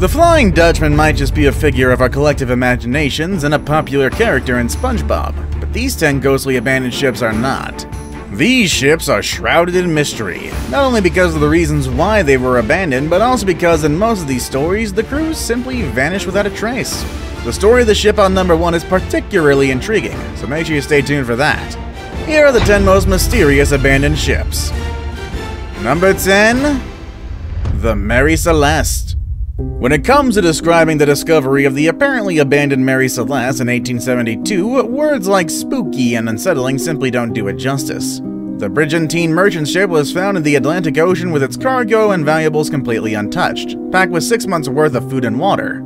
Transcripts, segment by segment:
The Flying Dutchman might just be a figure of our collective imaginations and a popular character in SpongeBob, but these 10 ghostly abandoned ships are not. These ships are shrouded in mystery, not only because of the reasons why they were abandoned, but also because in most of these stories, the crews simply vanish without a trace. The story of the ship on number 1 is particularly intriguing, so make sure you stay tuned for that. Here are the 10 most mysterious abandoned ships. Number 10 The Mary Celeste. When it comes to describing the discovery of the apparently abandoned Mary Celeste in 1872, words like spooky and unsettling simply don't do it justice. The Brigantine merchant ship was found in the Atlantic Ocean with its cargo and valuables completely untouched, packed with six months' worth of food and water.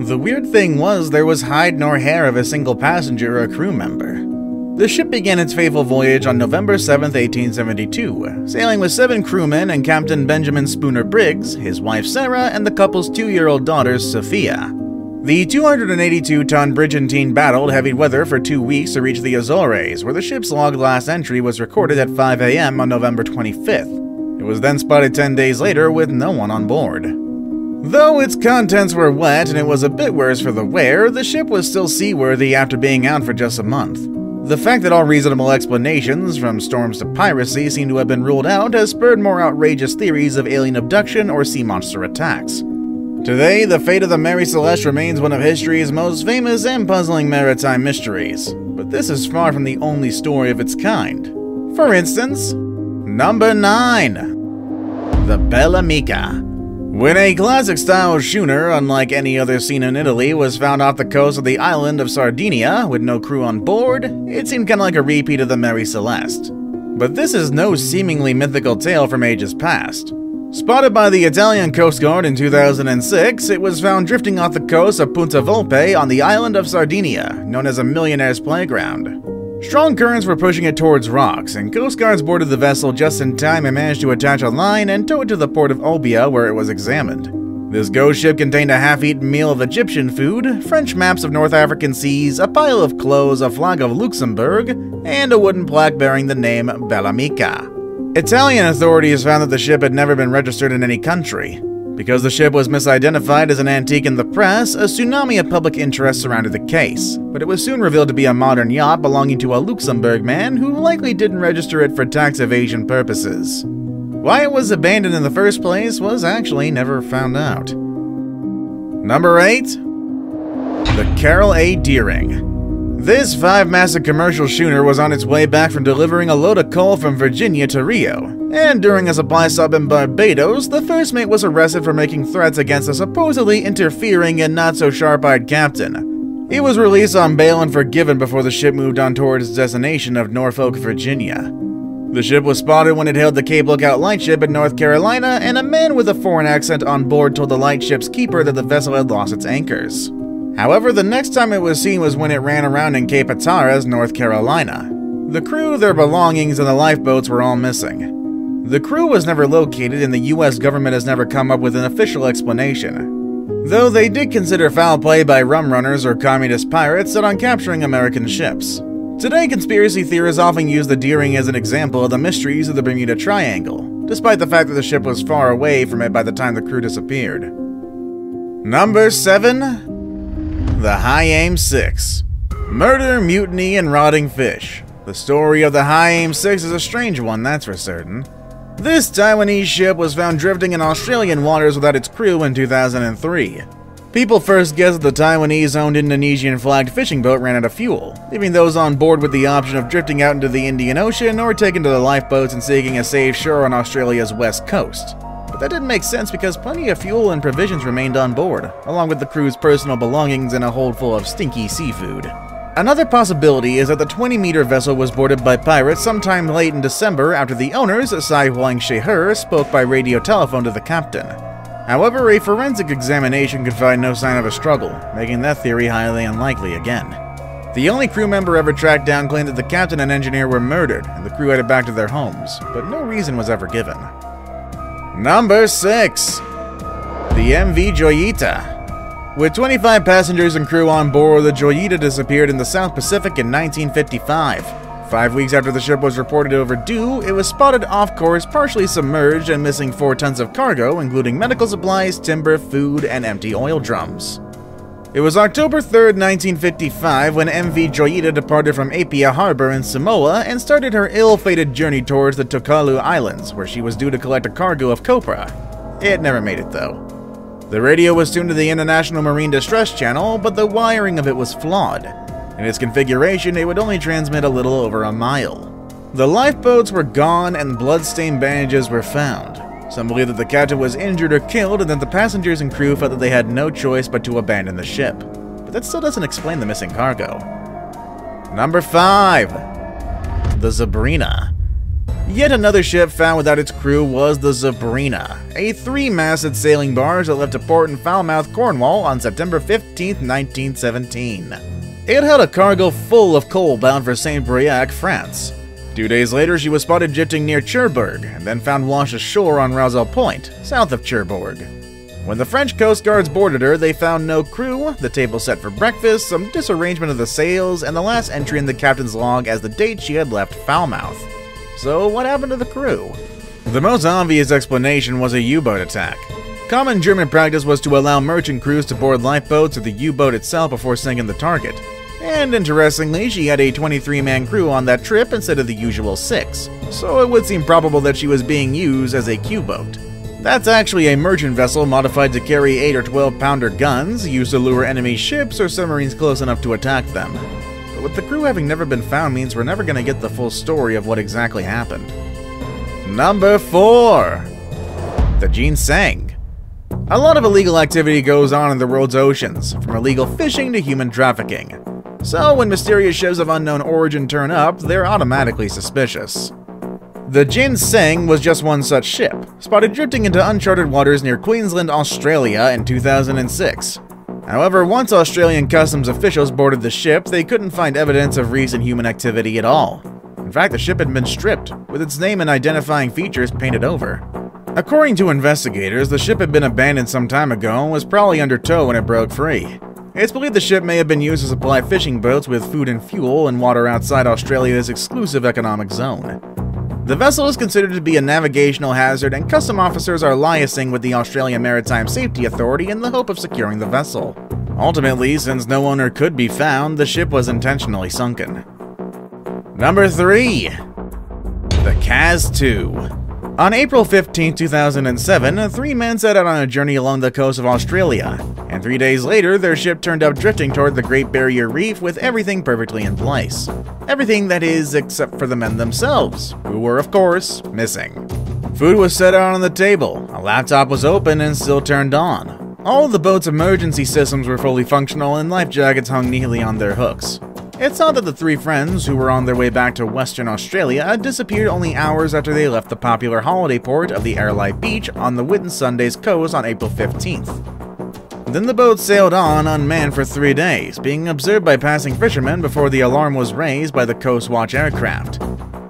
The weird thing was there was hide nor hair of a single passenger or crew member. The ship began its fateful voyage on November 7, 1872, sailing with seven crewmen and Captain Benjamin Spooner Briggs, his wife Sarah, and the couple's two-year-old daughter Sophia. The 282-ton Brigantine battled heavy weather for two weeks to reach the Azores, where the ship's log last entry was recorded at 5 a.m. on November 25th. It was then spotted 10 days later with no one on board. Though its contents were wet and it was a bit worse for the wear, the ship was still seaworthy after being out for just a month. The fact that all reasonable explanations, from storms to piracy, seem to have been ruled out has spurred more outrageous theories of alien abduction or sea monster attacks. Today, the fate of the Mary Celeste remains one of history's most famous and puzzling maritime mysteries, but this is far from the only story of its kind. For instance, number 9 The Bella Amica. When a classic style schooner, unlike any other seen in Italy, was found off the coast of the island of Sardinia with no crew on board, it seemed kind of like a repeat of the Mary Celeste. But this is no seemingly mythical tale from ages past. Spotted by the Italian Coast Guard in 2006, it was found drifting off the coast of Punta Volpe on the island of Sardinia, known as a millionaire's playground. Strong currents were pushing it towards rocks, and Coast Guards boarded the vessel just in time and managed to attach a line and tow it to the port of Olbia where it was examined. This ghost ship contained a half-eaten meal of Egyptian food, French maps of North African seas, a pile of clothes, a flag of Luxembourg, and a wooden plaque bearing the name Bellamica. Italian authorities found that the ship had never been registered in any country, because the ship was misidentified as an antique in the press, a tsunami of public interest surrounded the case, but it was soon revealed to be a modern yacht belonging to a Luxembourg man who likely didn't register it for tax evasion purposes. Why it was abandoned in the first place was actually never found out. Number 8 The Carroll A. Deering. This five-masted commercial schooner was on its way back from delivering a load of coal from Virginia to Rio, and during a supply stop in Barbados, the first mate was arrested for making threats against a supposedly interfering and not-so-sharp-eyed captain. He was released on bail and forgiven before the ship moved on toward its destination of Norfolk, Virginia. The ship was spotted when it hailed the Cape Lookout lightship in North Carolina, and a man with a foreign accent on board told the lightship's keeper that the vessel had lost its anchors. However, the next time it was seen was when it ran around in Cape Hatteras, North Carolina. The crew, their belongings, and the lifeboats were all missing. The crew was never located, and the US government has never come up with an official explanation. Though they did consider foul play by rum runners or communist pirates set on capturing American ships. Today, conspiracy theorists often use the Deering as an example of the mysteries of the Bermuda Triangle, despite the fact that the ship was far away from it by the time the crew disappeared. Number 7 the High Aim 6 Murder, Mutiny, and Rotting Fish. The story of the High Aim 6 is a strange one, that's for certain. This Taiwanese ship was found drifting in Australian waters without its crew in 2003. People first guessed that the Taiwanese-owned Indonesian-flagged fishing boat ran out of fuel, leaving those on board with the option of drifting out into the Indian Ocean or taking to the lifeboats and seeking a safe shore on Australia's west coast. But that didn't make sense because plenty of fuel and provisions remained on board, along with the crew's personal belongings and a hold full of stinky seafood. Another possibility is that the 20-meter vessel was boarded by pirates sometime late in December after the owners, Sai Huang Sheher, spoke by radio telephone to the captain. However, a forensic examination could find no sign of a struggle, making that theory highly unlikely again. The only crew member ever tracked down claimed that the captain and engineer were murdered, and the crew headed back to their homes, but no reason was ever given. Number 6. The MV Joyita. With 25 passengers and crew on board, the Joyita disappeared in the South Pacific in 1955. Five weeks after the ship was reported overdue, it was spotted off course, partially submerged, and missing four tons of cargo, including medical supplies, timber, food, and empty oil drums. It was October 3, 1955, when MV Joyita departed from Apia Harbor in Samoa and started her ill-fated journey towards the Tokelau Islands, where she was due to collect a cargo of copra. It never made it, though. The radio was tuned to the International Marine Distress Channel, but the wiring of it was flawed. In its configuration, it would only transmit a little over a mile. The lifeboats were gone and blood-stained bandages were found. Some believe that the captain was injured or killed and that the passengers and crew felt that they had no choice but to abandon the ship. But that still doesn't explain the missing cargo. Number 5. The Zebrina. Yet another ship found without its crew was the Zebrina, a three-masted sailing barge that left a port in Falmouth, Cornwall on September 15, 1917. It held a cargo full of coal bound for St. Brieuc, France. Two days later, she was spotted drifting near Cherbourg, and then found washed ashore on Rousseau Point, south of Cherbourg. When the French Coast Guards boarded her, they found no crew, the table set for breakfast, some disarrangement of the sails, and the last entry in the captain's log as the date she had left Falmouth. So, what happened to the crew? The most obvious explanation was a U-boat attack. Common German practice was to allow merchant crews to board lifeboats or the U-boat itself before sinking the target. And interestingly, she had a 23 man crew on that trip instead of the usual six, so it would seem probable that she was being used as a Q boat. That's actually a merchant vessel modified to carry 8 or 12 pounder guns, used to lure enemy ships or submarines close enough to attack them. But with the crew having never been found means we're never going to get the full story of what exactly happened. Number 4 The Jian Seng. A lot of illegal activity goes on in the world's oceans, from illegal fishing to human trafficking. So when mysterious ships of unknown origin turn up, they're automatically suspicious. The Jian Seng was just one such ship, spotted drifting into uncharted waters near Queensland, Australia in 2006. However, once Australian customs officials boarded the ship, they couldn't find evidence of recent human activity at all. In fact, the ship had been stripped, with its name and identifying features painted over. According to investigators, the ship had been abandoned some time ago and was probably under tow when it broke free. It's believed the ship may have been used to supply fishing boats with food and fuel in water outside Australia's exclusive economic zone. The vessel is considered to be a navigational hazard, and custom officers are liaising with the Australian Maritime Safety Authority in the hope of securing the vessel. Ultimately, since no owner could be found, the ship was intentionally sunken. Number 3. The Kaz 2 on April 15, 2007, three men set out on a journey along the coast of Australia, and three days later, their ship turned up drifting toward the Great Barrier Reef with everything perfectly in place. Everything that is, except for the men themselves, who were, of course, missing. Food was set out on the table, a laptop was open and still turned on. All the boat's emergency systems were fully functional, and life jackets hung neatly on their hooks. It's thought that the three friends, who were on their way back to Western Australia, disappeared only hours after they left the popular holiday port of the Airlie Beach on the Whitsundays coast on April 15th. Then the boat sailed on unmanned for three days, being observed by passing fishermen before the alarm was raised by the Coast Watch aircraft.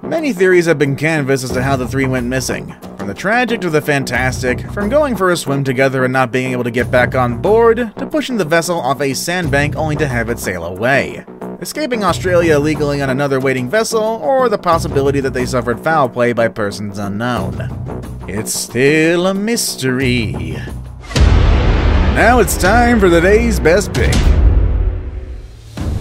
Many theories have been canvassed as to how the three went missing, from the tragic to the fantastic, from going for a swim together and not being able to get back on board, to pushing the vessel off a sandbank only to have it sail away escaping Australia illegally on another waiting vessel, or the possibility that they suffered foul play by persons unknown. It's still a mystery. Now it's time for the day's best pick.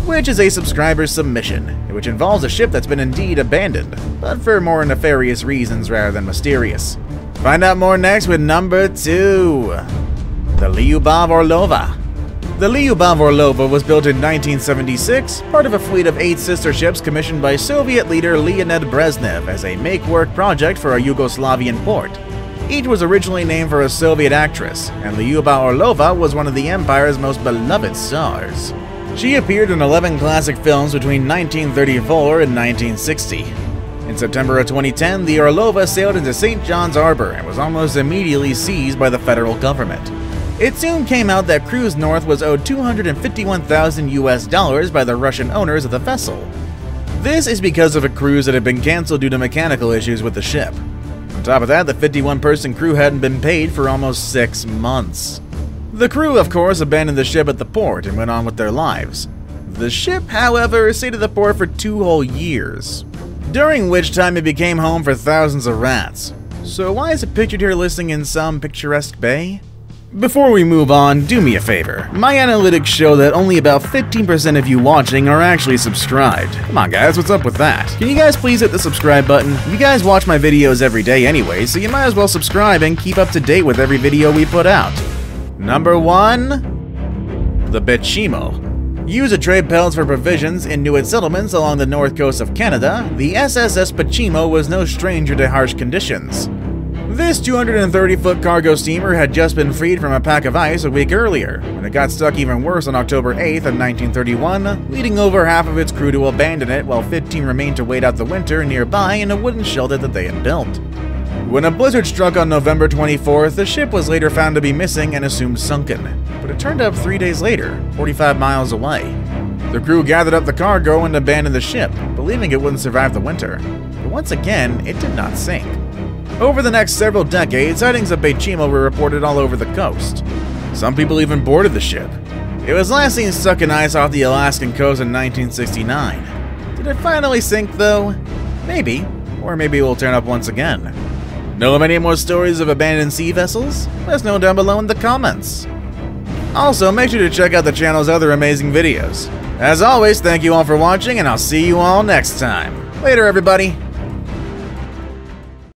Which is a subscriber submission, which involves a ship that's been indeed abandoned, but for more nefarious reasons rather than mysterious. Find out more next with number 2 The Lyubov Orlova. The Lyubov Orlova was built in 1976, part of a fleet of eight sister ships commissioned by Soviet leader Leonid Brezhnev as a make-work project for a Yugoslavian port. Each was originally named for a Soviet actress, and Lyubov Orlova was one of the Empire's most beloved stars. She appeared in 11 classic films between 1934 and 1960. In September of 2010, the Orlova sailed into St. John's Harbor and was almost immediately seized by the federal government. It soon came out that Cruise North was owed 251,000 US dollars by the Russian owners of the vessel. This is because of a cruise that had been cancelled due to mechanical issues with the ship. On top of that, the 51 person crew hadn't been paid for almost six months. The crew, of course, abandoned the ship at the port and went on with their lives. The ship, however, stayed at the port for two whole years. during which time it became home for thousands of rats. So why is it pictured here listing in some picturesque bay? Before we move on, do me a favor. My analytics show that only about 15% of you watching are actually subscribed. Come on guys, what's up with that? Can you guys please hit the subscribe button? You guys watch my videos every day anyway, so you might as well subscribe and keep up to date with every video we put out. Number 1. The Baychimo. Used to trade pelts for provisions in Inuit settlements along the north coast of Canada, the SSS Baychimo was no stranger to harsh conditions. This 230 foot cargo steamer had just been freed from a pack of ice a week earlier, when it got stuck even worse on October 8th of 1931, leading over half of its crew to abandon it while 15 remained to wait out the winter nearby in a wooden shelter that they had built. When a blizzard struck on November 24th, the ship was later found to be missing and assumed sunken, but it turned up three days later, 45 miles away. The crew gathered up the cargo and abandoned the ship, believing it wouldn't survive the winter. But once again, it did not sink. Over the next several decades, sightings of Baychimo were reported all over the coast. Some people even boarded the ship. It was last seen stuck in ice off the Alaskan coast in 1969. Did it finally sink, though? Maybe. Or maybe it will turn up once again. Know of any more stories of abandoned sea vessels? Let us know down below in the comments. Also, make sure to check out the channel's other amazing videos. As always, thank you all for watching, and I'll see you all next time. Later, everybody!